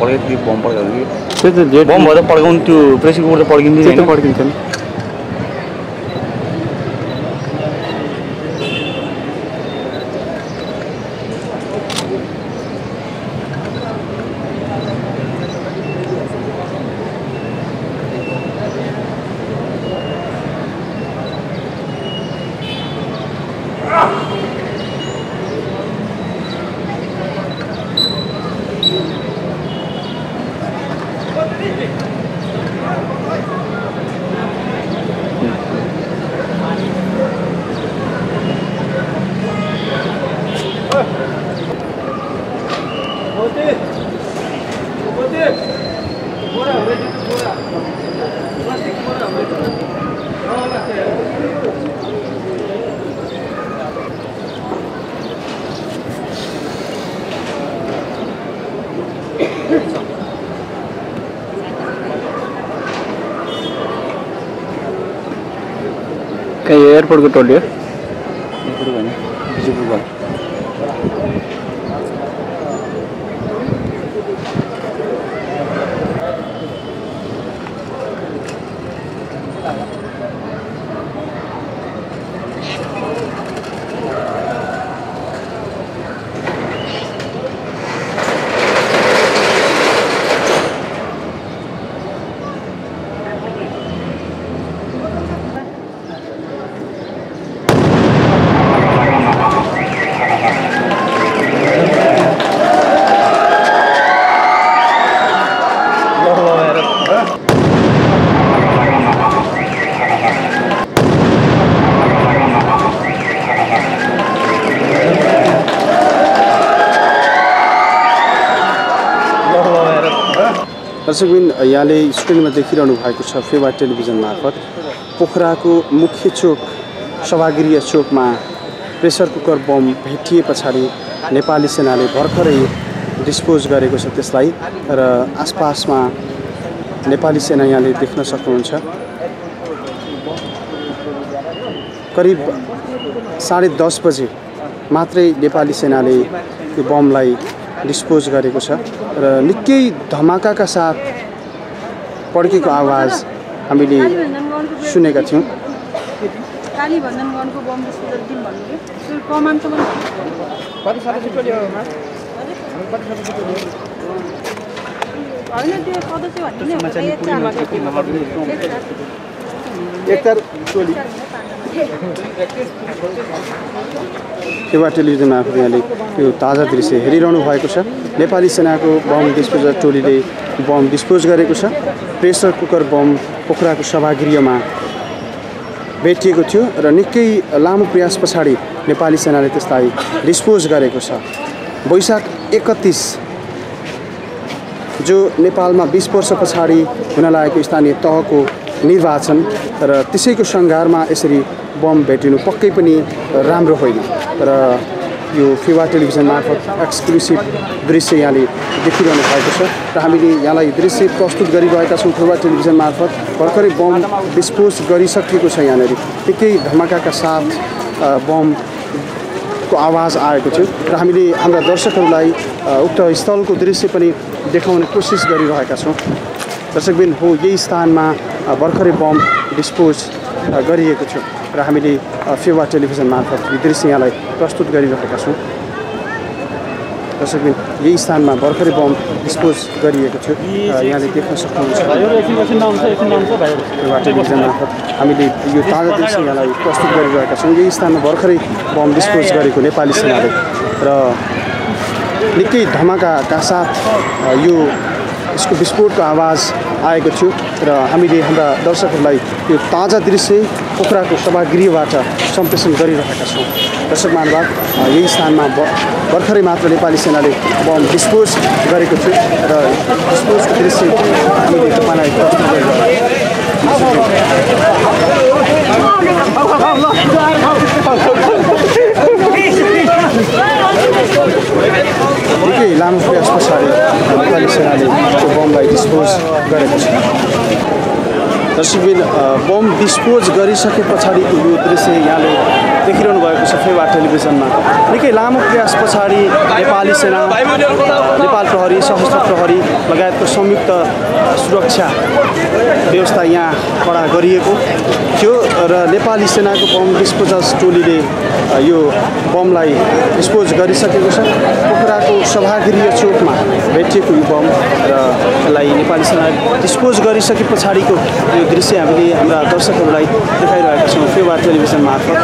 पड्केको थियो बम पड्काएको थियो त्यही त डेट बम भएर पड्काउनु त पड्किँदैन दर्शकबिन यहाँले स्क्रिनमा देखिरहनु भएको छ फेवा टेलिभिजन मार्फत पोखराको मुख्य चोक सभागृह चोकमा प्रेसर कुकर बम भेटिए पछाडि नेपाली सेनाले भर्खरै डिस्पोज गरेको छ त्यसलाई र आसपासमा नेपाली सेना यहाँले देख्न सक्नुहुन्छ। करिब साढे दस बजे मात्रै नेपाली सेनाले यो बमलाई डिस्पोज गरेको छ र निकै धमाकाका साथ पड्केको आवाज हामीले सुनेका थियौँ एकतार टोली सेवा टेलिभिजन मार्फत यहाँले यो ताजा दृश्य हेरिरहनु भएको छ। नेपाली सेनाको बम डिस्पोजर टोलीले बम डिस्पोज गरेको छ। प्रेसर कुकर बम पोखराको सभागृहमा भेटिएको थियो र निकै लामो प्रयास पछाडि नेपाली सेनाले त्यसलाई डिस्पोज गरेको छ। वैशाख एकतिस जो नेपालमा बिस वर्ष पछाडि हुन लागेको स्थानीय तहको निर्वाचन र त्यसैको सङ्घारमा यसरी बम भेटिनु पक्कै पनि राम्रो होइन र यो फेवा टेलिभिजन मार्फत एक्सक्लुसिभ दृश्य यहाँले देखिरहनु भएको छ र हामीले यहाँलाई दृश्य प्रस्तुत गरिरहेका छौँ फेवा टेलिभिजन मार्फत। भर्खरै बम डिस्पोज गरिसकिएको छ यहाँनिर। निकै धमाकाका साथ अ, बमको आवाज आएको थियो र हामीले हाम्रा दर्शकहरूलाई उक्त स्थलको दृश्य पनि देखाउने कोसिस गरिरहेका छौँ। दर्शकबिन हो यही स्थानमा भर्खरै बम डिस्पोज गरिएको थियो र हामीले फेवा टेलिभिजन मार्फत दृश्य यहाँलाई प्रस्तुत गरिरहेका छौँ। दर्शकबिन यही स्थानमा भर्खरै बम डिस्पोज गरिएको थियो। यहाँले देख्न सक्नुहुन्छ। फेवा टेलिभिजन मार्फत हामीले यो ताजा यहाँलाई प्रस्तुत गरिरहेका छौँ। यही स्थानमा भर्खरै बम डिस्पोज गरेको नेपाली सेनाले र निकै धमाकाका साथ यो यसको विस्फोटको आवाज आएको थियो र हामीले हाम्रा दर्शकहरूलाई यो ताजा दृश्य पोखराको सभागृहबाट सम्प्रेषण गरिरहेका छौँ दर्शक महानुभाव यही स्थानमा ब भर्खरै मात्र नेपाली सेनाले बम डिस्पोज गरेको थियो र डिस्पोजको दृश्य हामीले तपाईँलाई प्रस्तुत गरिरहेका छौँ निकै लामो प्रयास पछाडि नेपाली सेनाले त्यो बमलाई डिस्पोज गरेको छ अ, बम डिस्पोज गरिसके पछाडिको यो दृश्य यहाँले देखिरहनु भएको छ फेवा टेलिभिजनमा। निकै लामो प्रयास पछाडि नेपाली सेना नेपाल प्रहरी सशस्त्र प्रहरी लगायतको संयुक्त सुरक्षा व्यवस्था यहाँ कडा गरिएको थियो र नेपाली सेनाको बम डिस्पोजर्स टोलीले यो बमलाई डिस्पोज गरिसकेको छ। पोखराको सभागृह चोकमा भेटिएको यो बम र यसलाई नेपाली सेना डिस्पोज गरिसके पछाडिको यो दृश्य हामीले हाम्रा दर्शकहरूलाई देखाइरहेका छौँ। फेवा टेलिभिजन मार्फत।